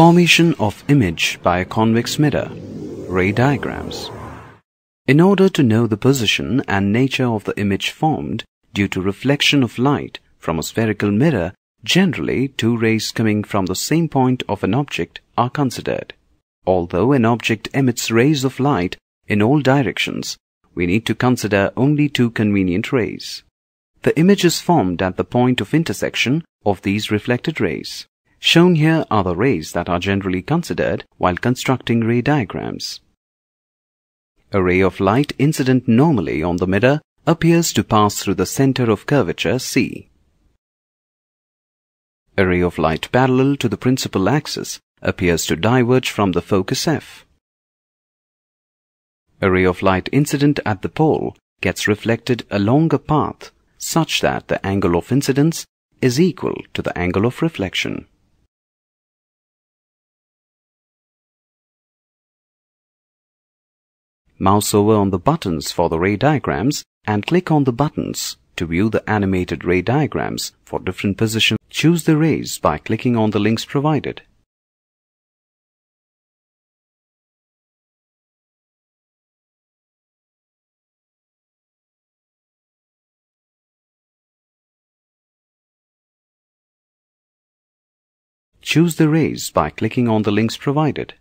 Formation of image by a convex mirror. Ray diagrams. In order to know the position and nature of the image formed due to reflection of light from a spherical mirror, generally two rays coming from the same point of an object are considered. Although an object emits rays of light in all directions, we need to consider only two convenient rays. The image is formed at the point of intersection of these reflected rays. Shown here are the rays that are generally considered while constructing ray diagrams. A ray of light incident normally on the mirror appears to pass through the center of curvature C. A ray of light parallel to the principal axis appears to diverge from the focus F. A ray of light incident at the pole gets reflected along a path such that the angle of incidence is equal to the angle of reflection. Mouse over on the buttons for the ray diagrams and click on the buttons to view the animated ray diagrams for different positions. Choose the rays by clicking on the links provided. Choose the rays by clicking on the links provided.